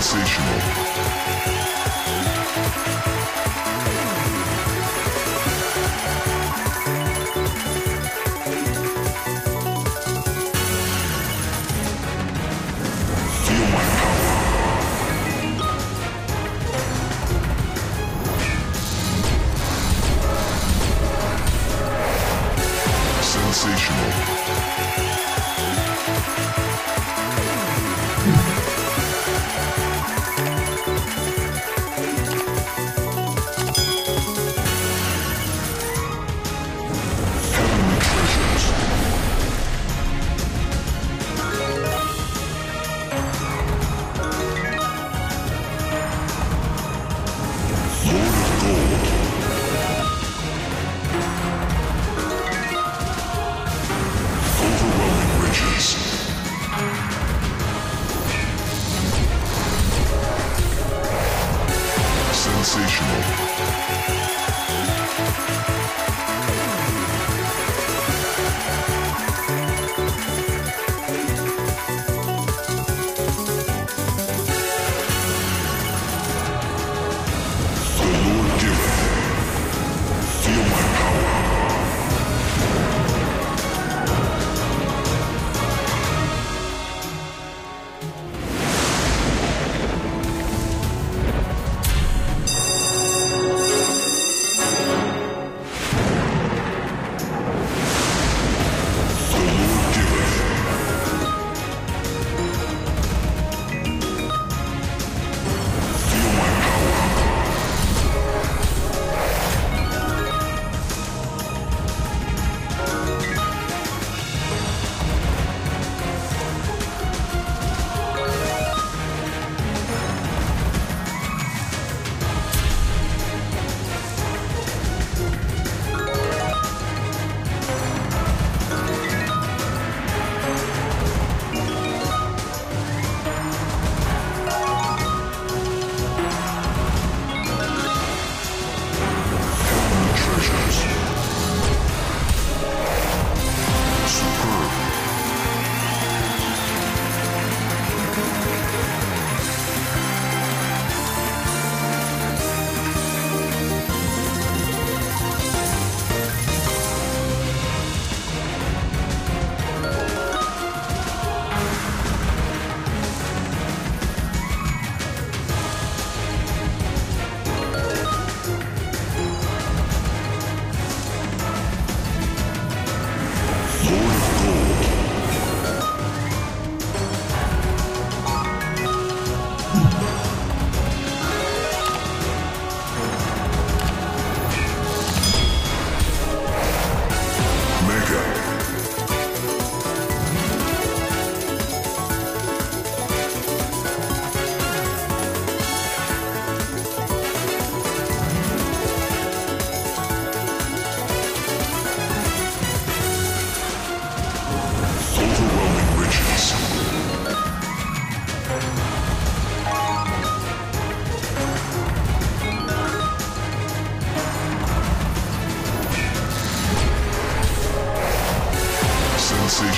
Sensational.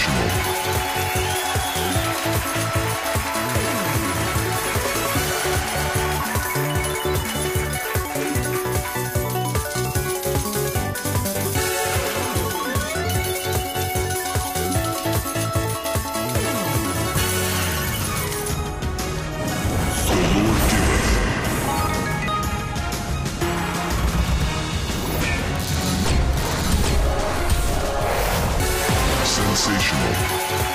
Sensational. sensational.